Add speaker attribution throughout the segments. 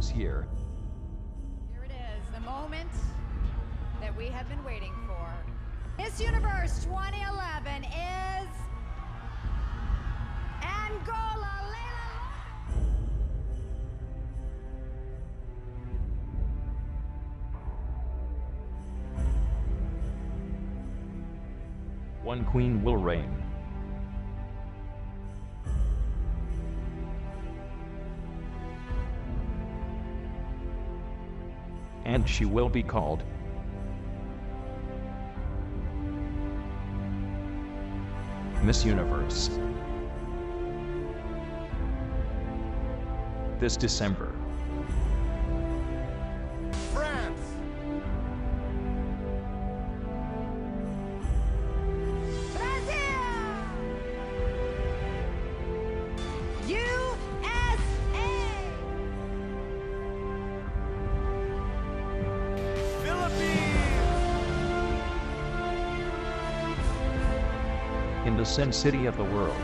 Speaker 1: this year.
Speaker 2: Here it is, the moment that we have been waiting for. Miss Universe 2011 is Angola.
Speaker 1: One queen will reign. And she will be called Miss Universe. This December. In the Sin City of the world.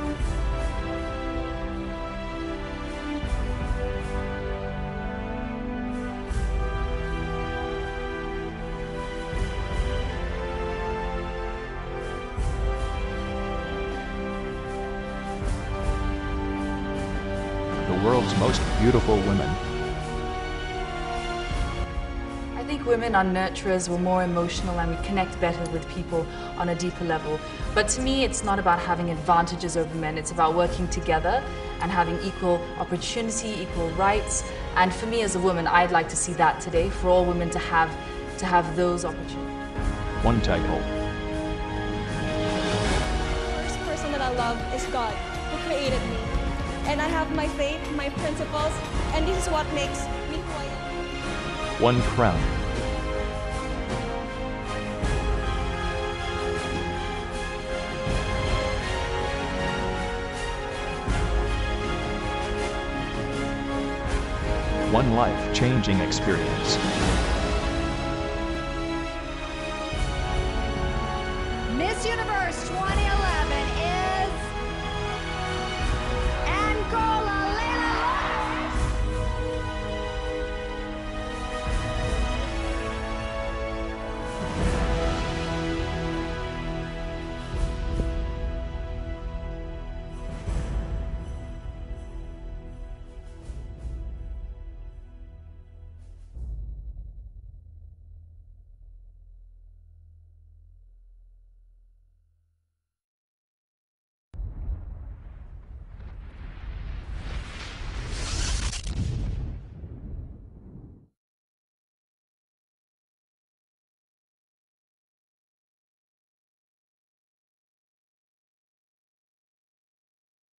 Speaker 1: The world's most beautiful women.
Speaker 3: I think women are nurturers, we're more emotional, and we connect better with people on a deeper level. But to me, it's not about having advantages over men, it's about working together and having equal opportunity, equal rights. And for me as a woman, I'd like to see that today, for all women to have, to have those opportunities.
Speaker 1: One title.
Speaker 4: first person that I love is God, who created me. And I have my faith, my principles, and this is what makes me who I am.
Speaker 1: One crown. One life changing experience.
Speaker 2: Miss Universe 2011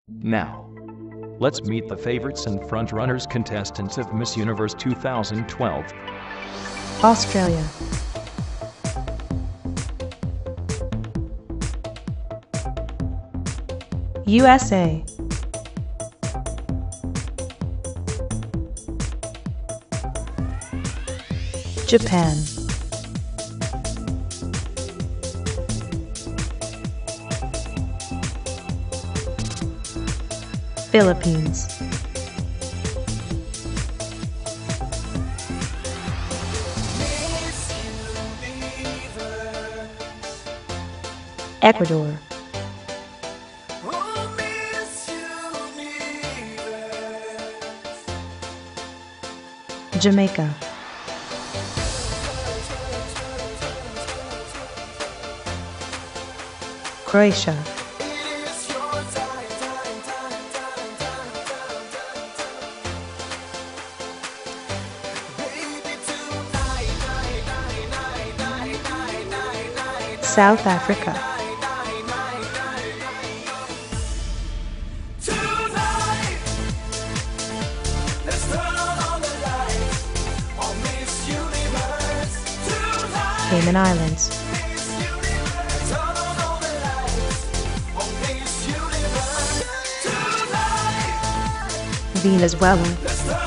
Speaker 1: Now, let's meet the favorites and frontrunners contestants of Miss Universe 2012.
Speaker 5: Australia, USA, Japan, Philippines, Ecuador, Jamaica, Croatia, South Africa, Cayman Islands, Venezuela,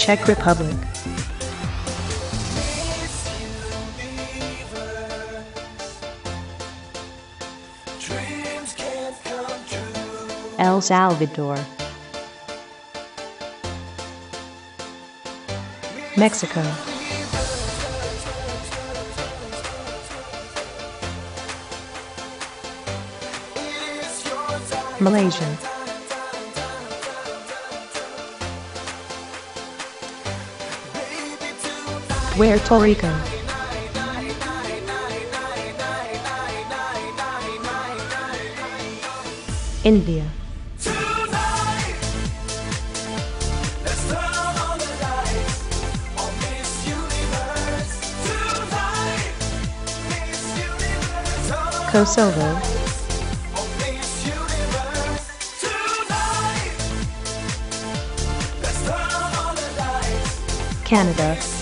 Speaker 5: Czech Republic. El Salvador. Mexico. Malaysia. Puerto Rico. India. Kosovo. Canada.